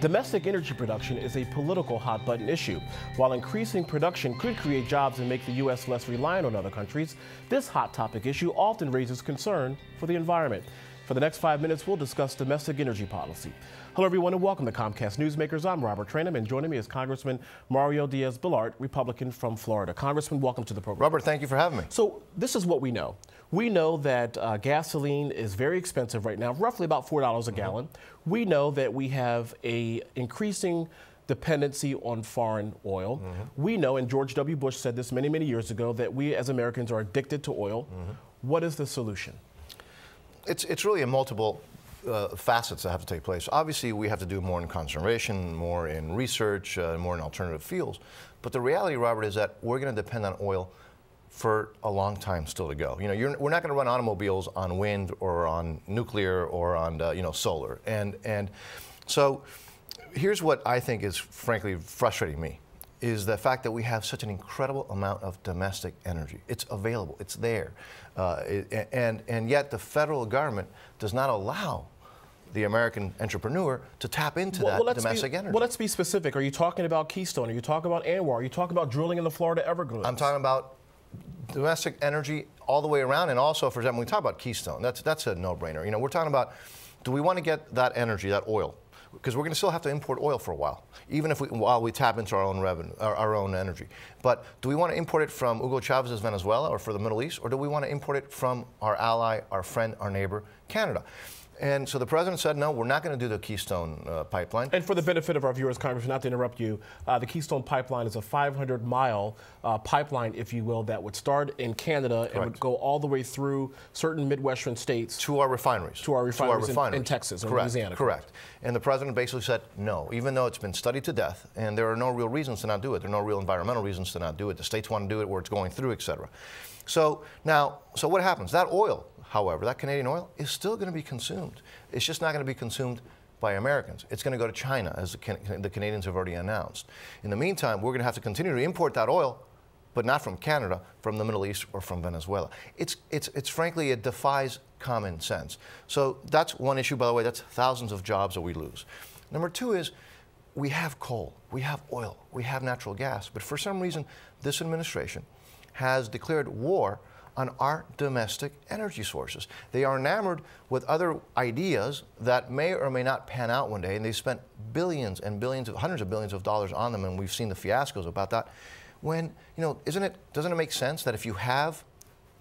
Domestic energy production is a political hot button issue. While increasing production could create jobs and make the U.S. less reliant on other countries, this hot topic issue often raises concern for the environment. For the next five minutes, we'll discuss domestic energy policy. Hello, everyone, and welcome to Comcast Newsmakers. I'm Robert Traynham, and joining me is Congressman Mario Diaz-Balart, Republican from Florida. Congressman, welcome to the program. Robert, thank you for having me. So this is what we know. We know that uh, gasoline is very expensive right now, roughly about $4 a mm -hmm. gallon. We know that we have a increasing dependency on foreign oil. Mm -hmm. We know, and George W. Bush said this many, many years ago, that we as Americans are addicted to oil. Mm -hmm. What is the solution? It's, it's really a multiple uh, facets that have to take place. Obviously, we have to do more in conservation, more in research, uh, more in alternative fuels. But the reality, Robert, is that we're going to depend on oil for a long time still to go. You know, we're not going to run automobiles on wind or on nuclear or on uh, you know solar. And and so here's what I think is frankly frustrating me is the fact that we have such an incredible amount of domestic energy. It's available, it's there. Uh, it, and, and yet the federal government does not allow the American entrepreneur to tap into well, that well, domestic be, energy. Well, let's be specific. Are you talking about Keystone? Are you talking about ANWR? Are you talking about drilling in the Florida Everglades? I'm talking about domestic energy all the way around, and also, for example, when we talk about Keystone, that's, that's a no-brainer. You know, we're talking about, do we want to get that energy, that oil, because we're going to still have to import oil for a while, even if we, while we tap into our own revenue, our, our, own energy. But do we want to import it from Hugo Chavez's Venezuela or for the Middle East, or do we want to import it from our ally, our friend, our neighbor, Canada? And so the president said, no, we're not going to do the Keystone uh, pipeline. And for the benefit of our viewers, Congressman, not to interrupt you, uh, the Keystone pipeline is a 500 mile uh, pipeline, if you will, that would start in Canada Correct. and would go all the way through certain Midwestern states. To our refineries. To our refineries, to our refineries. In, in, Texas correct. Louisiana. Correct. And the president basically said, no, even though it's been studied to death, and there are no real reasons to not do it. There are no real environmental reasons to not do it. The states want to do it where it's going through, et cetera. So now, so what happens? That oil However, that Canadian oil is still going to be consumed. It's just not going to be consumed by Americans. It's going to go to China, as the, Can the Canadians have already announced. In the meantime, we're going to have to continue to import that oil, but not from Canada, from the Middle East or from Venezuela. It's, it's, it's frankly, it defies common sense. So that's one issue, by the way, that's thousands of jobs that we lose. Number two is we have coal, we have oil, we have natural gas, but for some reason, this administration has declared war on our domestic energy sources. They are enamored with other ideas that may or may not pan out one day, and they spent billions and billions of hundreds of billions of dollars on them, and we've seen the fiascos about that. When, you know, isn't it, doesn't it make sense that if you have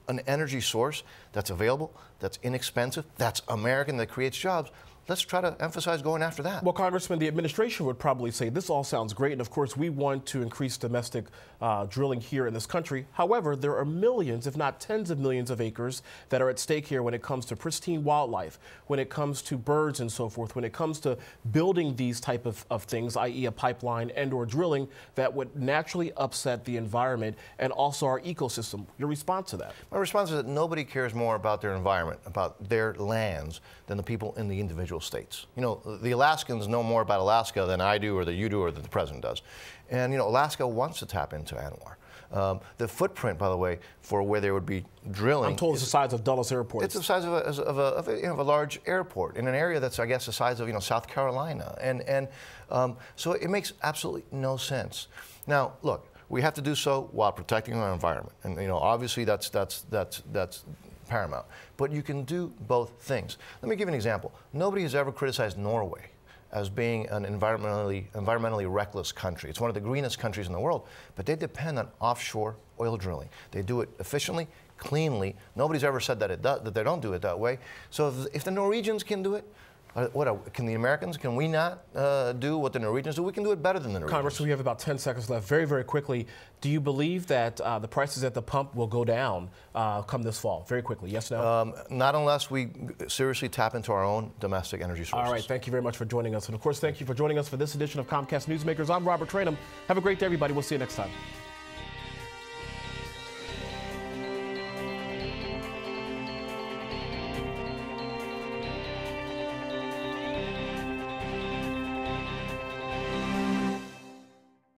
an energy source that's available, that's inexpensive, that's American, that creates jobs, let's try to emphasize going after that. Well, Congressman, the administration would probably say this all sounds great, and of course, we want to increase domestic uh, drilling here in this country. However, there are millions, if not tens of millions, of acres that are at stake here when it comes to pristine wildlife, when it comes to birds and so forth, when it comes to building these type of, of things, i.e., a pipeline and/or drilling that would naturally upset the environment and also our ecosystem. Your response to that? My response is that nobody cares more about their environment, about their lands, than the people in the individual states. You know, the Alaskans know more about Alaska than I do or that you do or that the president does. And, you know, Alaska wants to tap into ANWR. Um, the footprint, by the way, for where they would be drilling. I'm told it's the size of Dulles Airport. It's the size of a, of a, of a, you know, of a large airport in an area that's, I guess, the size of you know South Carolina, and and um, so it makes absolutely no sense. Now, look, we have to do so while protecting our environment, and you know, obviously that's that's that's that's paramount. But you can do both things. Let me give you an example. Nobody has ever criticized Norway as being an environmentally, environmentally reckless country. It's one of the greenest countries in the world, but they depend on offshore oil drilling. They do it efficiently, cleanly. Nobody's ever said that, it that they don't do it that way. So if, if the Norwegians can do it, what are, can the Americans, can we not uh, do what the Norwegians do? We can do it better than the Norwegians. Congress, we have about 10 seconds left. Very, very quickly, do you believe that uh, the prices at the pump will go down uh, come this fall? Very quickly, yes, no? Um, not unless we seriously tap into our own domestic energy sources. All right, thank you very much for joining us. And of course, thank you for joining us for this edition of Comcast Newsmakers. I'm Robert Traynham. Have a great day, everybody. We'll see you next time.